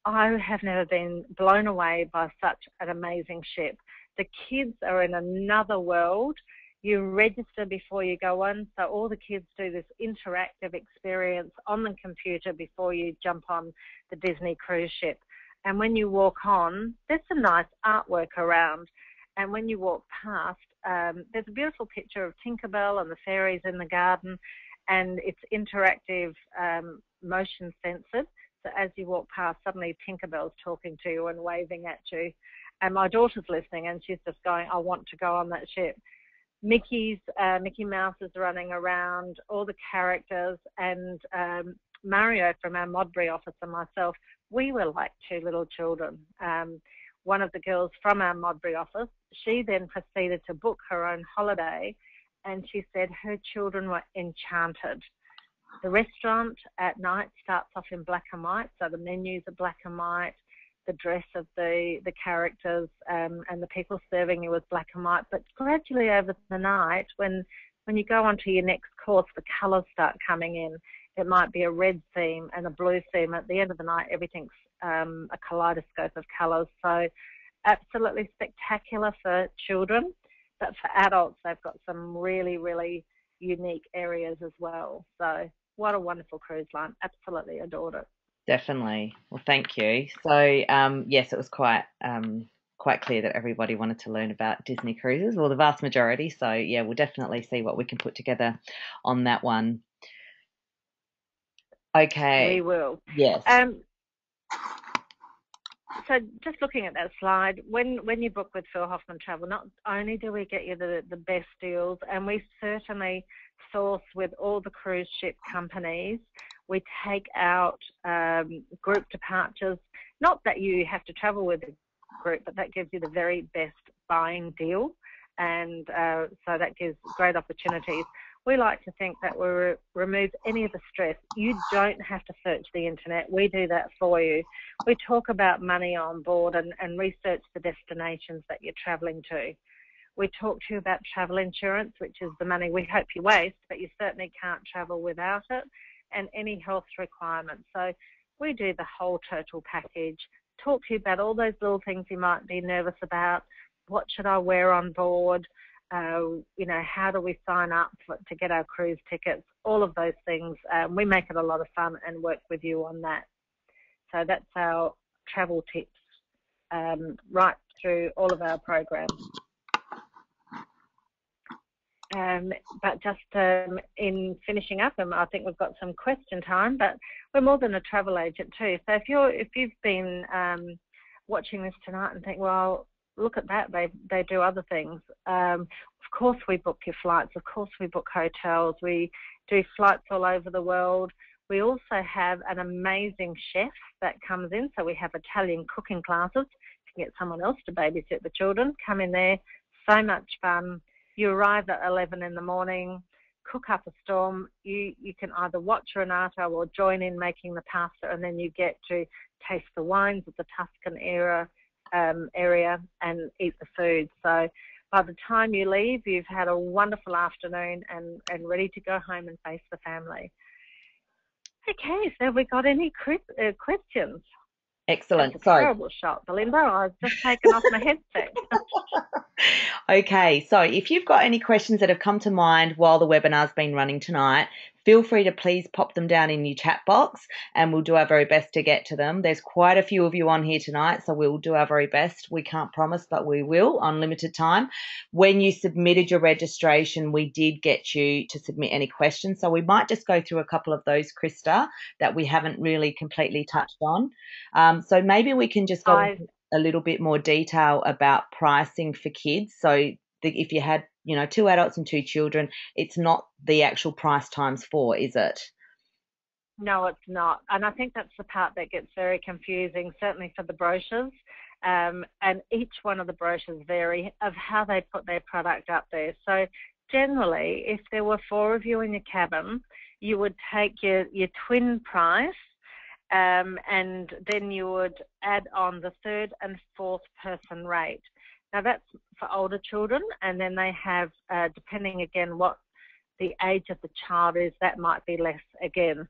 I have never been blown away by such an amazing ship. The kids are in another world. You register before you go on, so all the kids do this interactive experience on the computer before you jump on the Disney cruise ship. And when you walk on, there's some nice artwork around. And when you walk past, um, there's a beautiful picture of Tinkerbell and the fairies in the garden, and it's interactive, um, motion censored. As you walk past, suddenly Tinkerbell's talking to you and waving at you. And my daughter's listening, and she's just going, "I want to go on that ship." Mickey's uh, Mickey Mouse is running around, all the characters, and um, Mario from our Modbury office and myself, we were like two little children. Um, one of the girls from our Modbury office, she then proceeded to book her own holiday and she said her children were enchanted. The restaurant at night starts off in black and white, so the menus are black and white, the dress of the, the characters um, and the people serving you was black and white. But gradually over the night, when when you go on to your next course, the colours start coming in. It might be a red theme and a blue theme. At the end of the night, everything's um, a kaleidoscope of colours. So absolutely spectacular for children, but for adults, they've got some really, really unique areas as well. So what a wonderful cruise line. Absolutely adored it. Definitely. Well, thank you. So, um, yes, it was quite um, quite clear that everybody wanted to learn about Disney cruises, well, the vast majority. So, yeah, we'll definitely see what we can put together on that one. Okay. We will. Yes. Um, so just looking at that slide, when when you book with Phil Hoffman Travel, not only do we get you the the best deals, and we certainly source with all the cruise ship companies. We take out um, group departures. Not that you have to travel with a group, but that gives you the very best buying deal, and uh, so that gives great opportunities we like to think that we re- remove any of the stress. You don't have to search the internet. We do that for you. We talk about money on board and, and research the destinations that you're travelling to. We talk to you about travel insurance, which is the money we hope you waste, but you certainly can't travel without it, and any health requirements. So we do the whole total package. Talk to you about all those little things you might be nervous about. What should I wear on board? Uh, you know, how do we sign up for, to get our cruise tickets, all of those things. Um, we make it a lot of fun and work with you on that. So that's our travel tips um, right through all of our programs. Um, but just um, in finishing up, um, I think we've got some question time. But we're more than a travel agent too. So if you're if you've been um, watching this tonight and think, well, look at that. They they do other things. Um, of course, we book your flights. Of course, we book hotels. We do flights all over the world. We also have an amazing chef that comes in. So we have Italian cooking classes. You can get someone else to babysit the children. Come in there. So much fun. You arrive at 11 in the morning, cook up a storm. You you can either watch Renato or join in making the pasta, and then you get to taste the wines of the Tuscan era um, area and eat the food. So by the time you leave, you've had a wonderful afternoon and, and ready to go home and face the family. Okay, so have we got any uh, questions? Excellent. That's a so, terrible shot, Belinda. I've just taken off my headset. okay, so if you've got any questions that have come to mind while the webinar's been running tonight, feel free to please pop them down in your chat box and we'll do our very best to get to them. There's quite a few of you on here tonight, so we'll do our very best. We can't promise, but we will on limited time. When you submitted your registration, we did get you to submit any questions. So we might just go through a couple of those, Christa, that we haven't really completely touched on. Um, so maybe we can just go into a little bit more detail about pricing for kids. So the, if you had you know, two adults and two children, it's not the actual price times four, is it? No, it's not. And I think that's the part that gets very confusing, certainly for the brochures. Um, and each one of the brochures vary of how they put their product up there. So generally, if there were four of you in your cabin, you would take your, your twin price um, and then you would add on the third and fourth person rate. Now that's for older children, and then they have, uh, depending again what the age of the child is, that might be less again.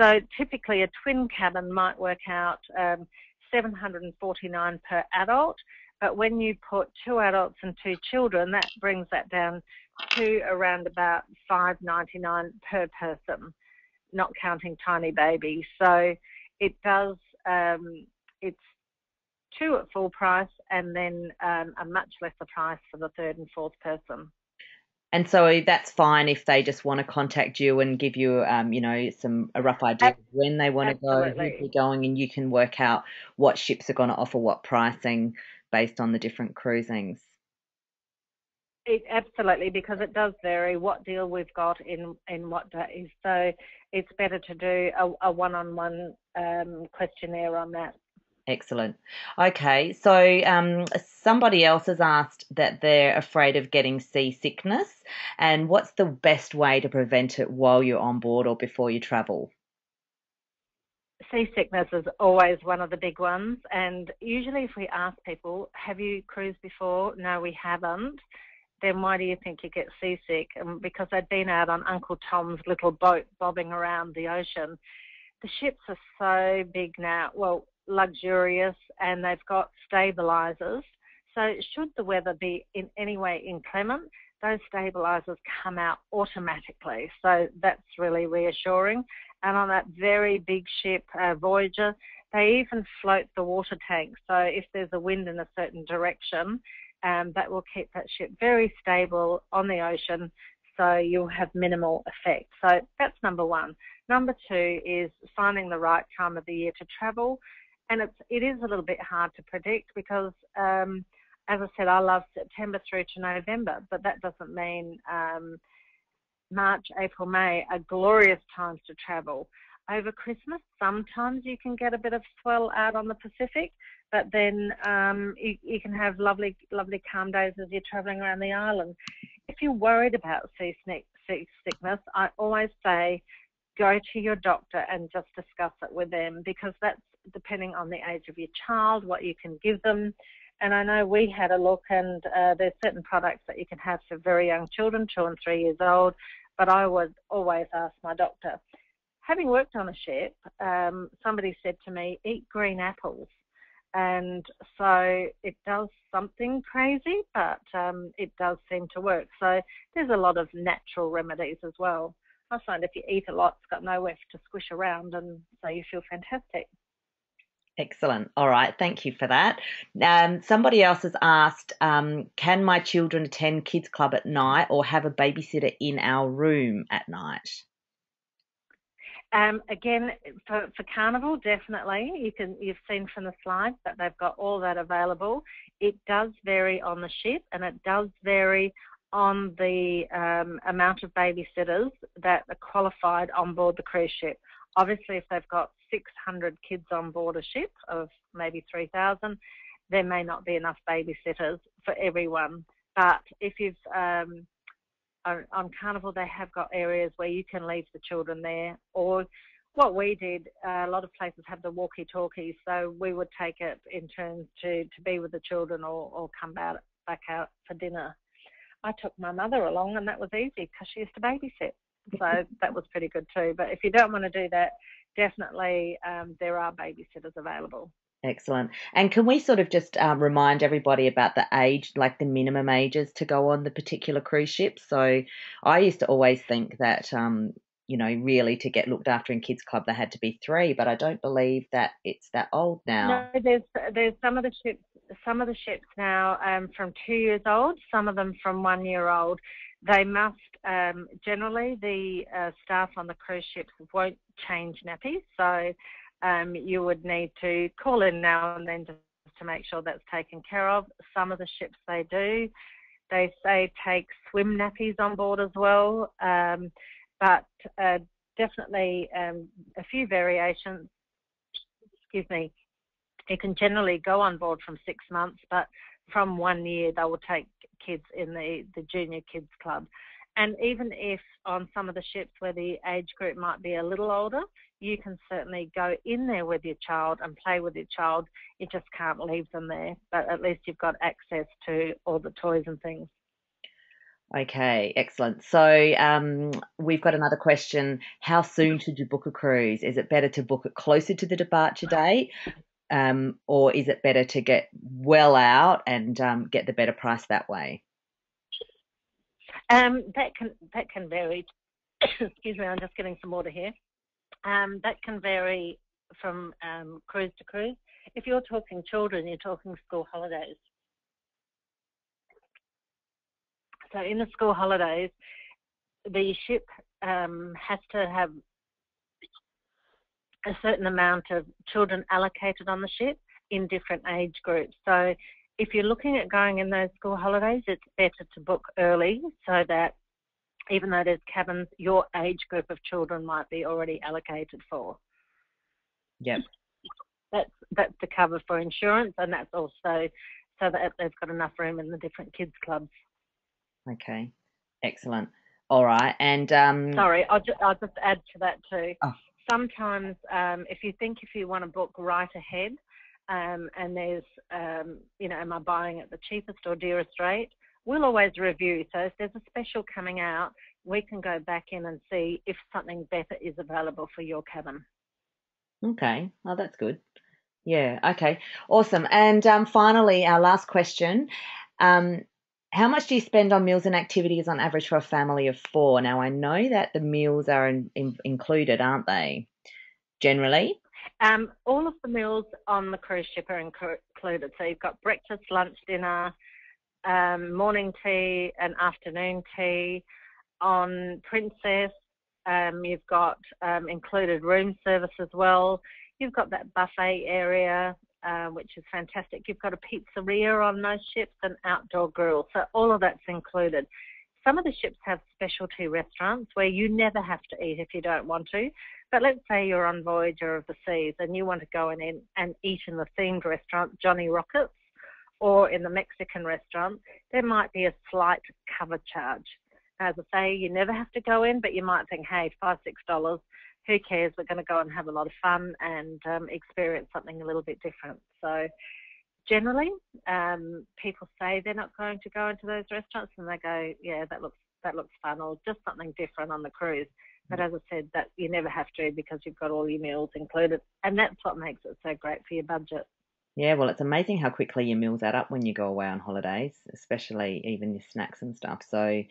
So typically a twin cabin might work out um, 749 per adult, but when you put two adults and two children, that brings that down to around about 5.99 per person, not counting tiny babies. So it does. Um, it's two at full price, and then um, a much lesser price for the third and fourth person. And so that's fine if they just want to contact you and give you, um, you know, some a rough idea of when they want to go, who's going, and you can work out what ships are going to offer what pricing based on the different cruisings. It, absolutely, because it does vary what deal we've got in in what days. So it's better to do a, a one-on-one um, questionnaire on that. Excellent. Okay, so um, somebody else has asked that they're afraid of getting seasickness, and what's the best way to prevent it while you're on board or before you travel? Seasickness is always one of the big ones, and usually, if we ask people, "Have you cruised before?" No, we haven't. Then why do you think you get seasick? And because they've been out on Uncle Tom's little boat bobbing around the ocean. The ships are so big now. Well, luxurious and they've got stabilizers. So, should the weather be in any way inclement, those stabilizers come out automatically. So, that's really reassuring. And on that very big ship, uh, Voyager, they even float the water tank. So, if there's a wind in a certain direction, um, that will keep that ship very stable on the ocean so you'll have minimal effect. So that's number one. Number two is finding the right time of the year to travel and it's it is a little bit hard to predict because um, as I said, I love September through to November, but that doesn't mean um, March, April, May are glorious times to travel. Over Christmas, sometimes you can get a bit of swell out on the Pacific, but then um, you, you, can have lovely, lovely calm days as you're travelling around the island. If you're worried about seasickness, I always say go to your doctor and just discuss it with them because that's depending on the age of your child, what you can give them. And I know we had a look, and uh, there's certain products that you can have for very young children, two and three years old. But I would always ask my doctor. Having worked on a ship, um, somebody said to me, "Eat green apples," and so it does something crazy, but um, it does seem to work. So there's a lot of natural remedies as well. I find if you eat a lot, it's got nowhere to squish around, and so you feel fantastic. Excellent. All right. Thank you for that. Um, somebody else has asked um, Can my children attend kids club at night or have a babysitter in our room at night? Um, again, for, for Carnival, definitely. You can you've seen from the slides that they've got all that available. It does vary on the ship, and it does vary on the um, amount of babysitters that are qualified on board the cruise ship. Obviously, if they've got 600 kids on board a ship of maybe 3,000, there may not be enough babysitters for everyone. But if you've um, on Carnival, they have got areas where you can leave the children there. Or what we did, uh, a lot of places have the walkie-talkies, so we would take it in turns to, to be with the children or, or come out, back out for dinner. I took my mother along, and that was easy because she used to babysit so that was pretty good too. But if you don't want to do that, definitely um, there are babysitters available. Excellent. And can we sort of just um, remind everybody about the age, like the minimum ages to go on the particular cruise ship? So I used to always think that, um, you know, really to get looked after in kids club they had to be three, but I don't believe that it's that old now. No, there's there's some of the ships some of the ships now um, from two years old, some of them from one year old. They must um, generally the uh, staff on the cruise ships won't change nappies, so um, you would need to call in now and then just to make sure that's taken care of. Some of the ships they do. They say take swim nappies on board as well, um, but uh, definitely um, a few variations. Excuse me. You can generally go on board from six months, but from one year they will take kids in the, the junior kids club. And even if on some of the ships where the age group might be a little older, you can certainly go in there with your child and play with your child. You just can't leave them there, but at least you've got access to all the toys and things. Okay, excellent. So um, we've got another question. How soon should you book a cruise? Is it better to book it closer to the departure date, um, or is it better to get well out and um, get the better price that way? Um, that can that can vary. Excuse me, I'm just getting some water here. Um, that can vary from um, cruise to cruise. If you're talking children, you're talking school holidays. So in the school holidays, the ship um, has to have a certain amount of children allocated on the ship in different age groups. So if you're looking at going in those school holidays, it's better to book early so that even though there's cabins, your age group of children might be already allocated for. Yep. That's that's to cover for insurance, and that's also so that they've got enough room in the different kids clubs. Okay, excellent. All right, and um, sorry, I'll just I'll just add to that too. Oh. Sometimes, um, if you think if you want to book right ahead, um, and there's um, you know, am I buying at the cheapest or dearest rate? We'll always review. So if there's a special coming out, we can go back in and see if something better is available for your cabin. Okay, oh that's good. Yeah. Okay. Awesome. And um, finally, our last question. Um, how much do you spend on meals and activities on average for a family of four? Now, I know that the meals are in, in, included, aren't they? Generally? Um, all of the meals on the cruise ship are included. So you've got breakfast, lunch, dinner, um, morning tea, and afternoon tea. On Princess, um, you've got um, included room service as well. You've got that buffet area, uh, which is fantastic. You've got a pizzeria on most ships and outdoor grill. So all of that's included. Some of the ships have specialty restaurants where you never have to eat if you don't want to. But let's say you're on Voyager of the Seas and you want to go in and eat in the themed restaurant, Johnny Rockets, or in the Mexican restaurant, there might be a slight cover charge. As I say, you never have to go in, but you might think, hey, five, six dollars, who cares? We're going to go and have a lot of fun and um, experience something a little bit different. So, generally, um, people say they're not going to go into those restaurants, and they go, yeah, that looks that looks fun, or just something different on the cruise. But as I said, that you never have to because you've got all your meals included, and that's what makes it so great for your budget. Yeah, well, it's amazing how quickly your meals add up when you go away on holidays, especially even your snacks and stuff. So,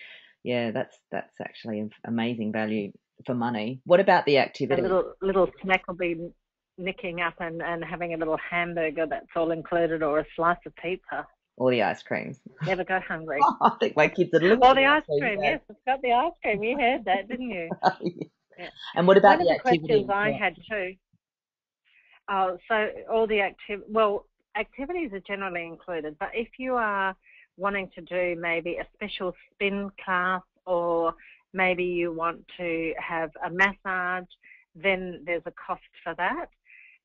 yeah, that's that's actually amazing value for money. What about the activity? A little little snack will be nicking up and, and having a little hamburger that's all included or a slice of pizza. Or the ice creams. Never go hungry. Oh, I think my kids are looking. Or the ice cream, yes, it's got the ice cream. You heard that, didn't you? Oh, yeah. And what about One the, of the activity? questions I had too. Oh, so all the active well, activities are generally included, but if you are wanting to do maybe a special spin class or maybe you want to have a massage, then there's a cost for that.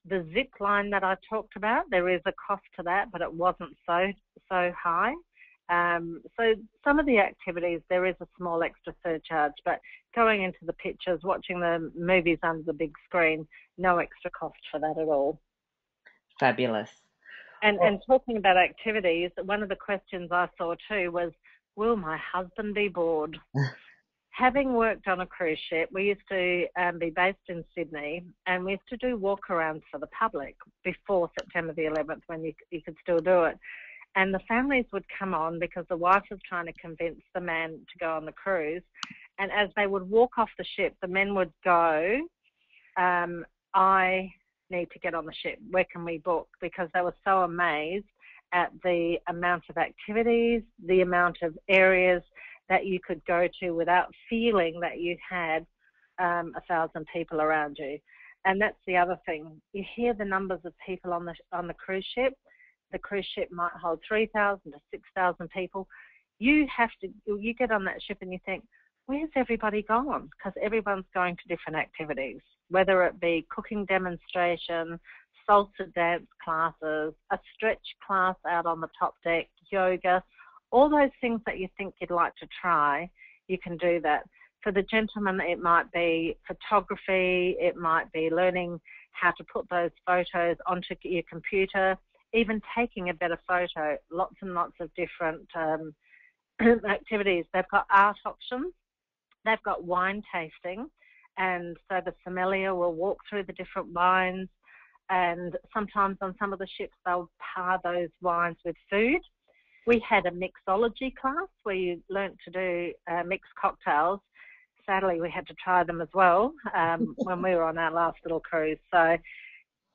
The zip line that I talked about, there is a cost to that, but it wasn't so so high. Um, so some of the activities there is a small extra surcharge, but going into the pictures, watching the movies under the big screen, no extra cost for that at all. Fabulous. And and talking about activities, one of the questions I saw too was, will my husband be bored? Having worked on a cruise ship, we used to um, be based in Sydney, and we used to do walkarounds for the public before September the 11th, when you you could still do it. And the families would come on because the wife was trying to convince the man to go on the cruise. And as they would walk off the ship, the men would go, um, I need to get on the ship. Where can we book? Because they were so amazed at the amount of activities, the amount of areas that you could go to without feeling that you had um, a thousand people around you. And that's the other thing. You hear the numbers of people on the on the cruise ship. The cruise ship might hold 3,000 to 6,000 people. You have to. You get on that ship and you think, where's everybody gone? Because everyone's going to different activities, whether it be cooking demonstration, salsa dance classes, a stretch class out on the top deck, yoga, all those things that you think you'd like to try, you can do that. For the gentleman, it might be photography, it might be learning how to put those photos onto your computer, even taking a better photo, lots and lots of different um, activities. They've got art options, they've got wine tasting, and so the sommelier will walk through the different wines. And sometimes on some of the ships, they'll par those wines with food. We had a mixology class where you learnt to do uh, mixed cocktails. Sadly, we had to try them as well um, when we were on our last little cruise. So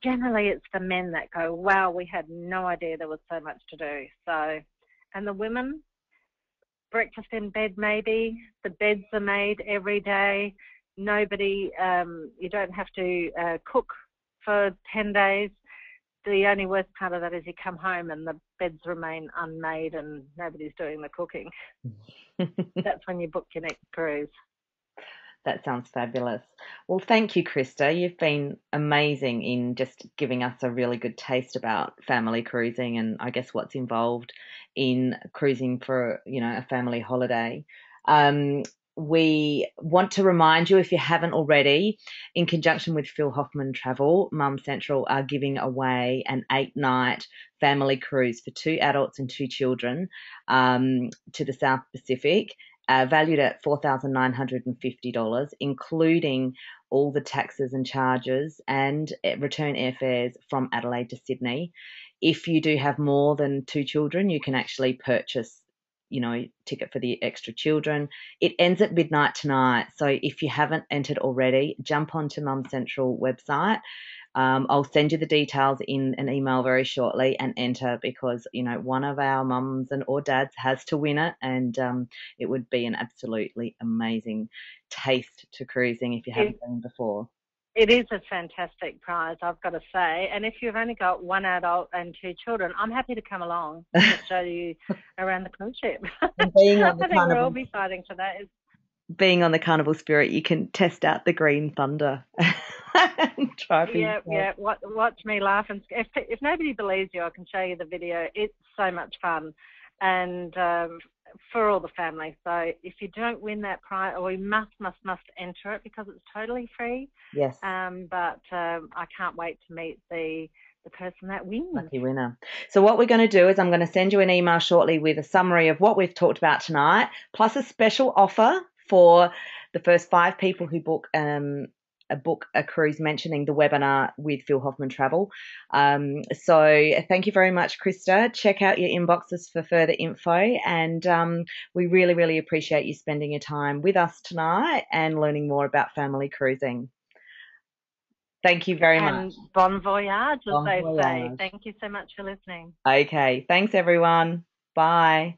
generally, it's the men that go, "Wow, we had no idea there was so much to do." So, and the women, breakfast in bed maybe. The beds are made every day. Nobody, um, you don't have to uh, cook for 10 days. The only worst part of that is you come home and the beds remain unmade and nobody's doing the cooking. That's when you book your next cruise. That sounds fabulous. Well, thank you, Christa. You've been amazing in just giving us a really good taste about family cruising and I guess what's involved in cruising for, you know, a family holiday. Um, we want to remind you, if you haven't already, in conjunction with Phil Hoffman Travel, Mum Central are giving away an eight night family cruise for two adults and two children um, to the South Pacific uh, valued at $4,950, including all the taxes and charges and eh, return airfares from Adelaide to Sydney. If you do have more than two children, you can actually purchase, you know, ticket for the extra children. It ends at midnight tonight. So if you haven't entered already, jump onto Mum Central website um, I'll send you the details in an email very shortly and enter because you know one of our mums and or dads has to win it, and um, it would be an absolutely amazing taste to cruising if you haven't been before. It is a fantastic prize, I've got to say. And if you've only got one adult and two children, I'm happy to come along and show you around the cruise ship. And being on the I think carnival, we'll all be fighting for that. Being on the Carnival Spirit, you can test out the Green Thunder. yeah, yeah. Watch, watch me laugh, and if if nobody believes you, I can show you the video. It's so much fun, and um, for all the family. So if you don't win that prize, or we must, must, must enter it because it's totally free. Yes. Um, but um, I can't wait to meet the the person that wins. Lucky winner. So what we're going to do is I'm going to send you an email shortly with a summary of what we've talked about tonight, plus a special offer for the first five people who book um, a book a cruise mentioning the webinar with Phil Hoffman Travel. Um, so thank you very much, Christa. Check out your inboxes for further info, and um, we really, really appreciate you spending your time with us tonight and learning more about family cruising. Thank you very and much. Bon voyage, as bon they voyage. say. Thank you so much for listening. Okay. Thanks, everyone. Bye.